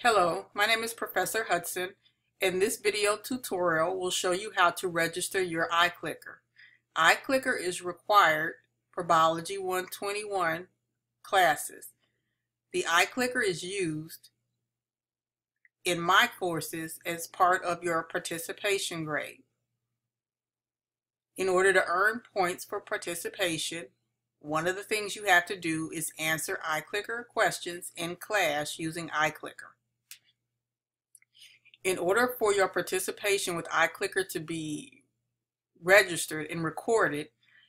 Hello, my name is Professor Hudson and this video tutorial will show you how to register your iClicker. iClicker is required for Biology 121 classes. The iClicker is used in my courses as part of your participation grade. In order to earn points for participation, one of the things you have to do is answer iClicker questions in class using iClicker. In order for your participation with iClicker to be registered and recorded,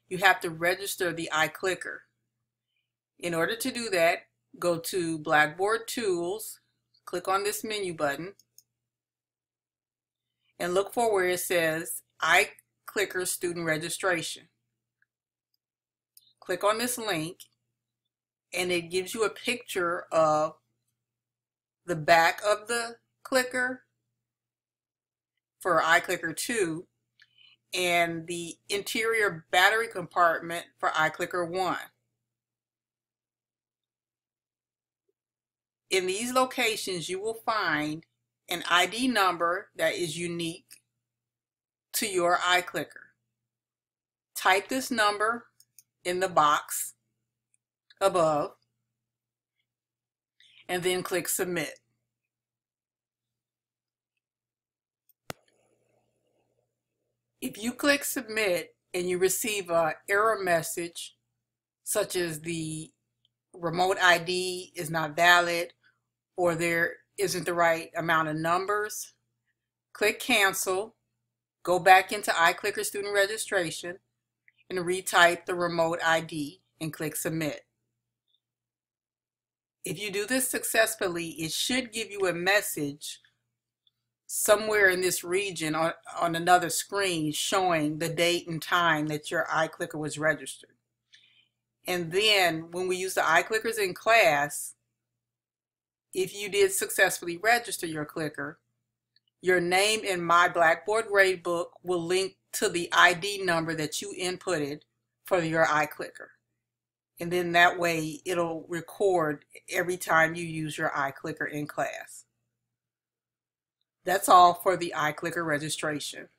you have to register the iClicker. In order to do that, go to Blackboard Tools, click on this menu button, and look for where it says iClicker Student Registration click on this link and it gives you a picture of the back of the clicker for iClicker 2 and the interior battery compartment for iClicker 1. In these locations, you will find an ID number that is unique to your iClicker. Type this number in the box above and then click submit. If you click submit and you receive an error message such as the remote ID is not valid or there isn't the right amount of numbers, click cancel, go back into iClicker student registration and retype the remote ID and click submit. If you do this successfully, it should give you a message somewhere in this region on, on another screen showing the date and time that your iClicker was registered. And then when we use the iClickers in class, if you did successfully register your clicker, your name in My Blackboard Gradebook will link to the ID number that you inputted for your iClicker. And then that way it'll record every time you use your iClicker in class. That's all for the iClicker registration.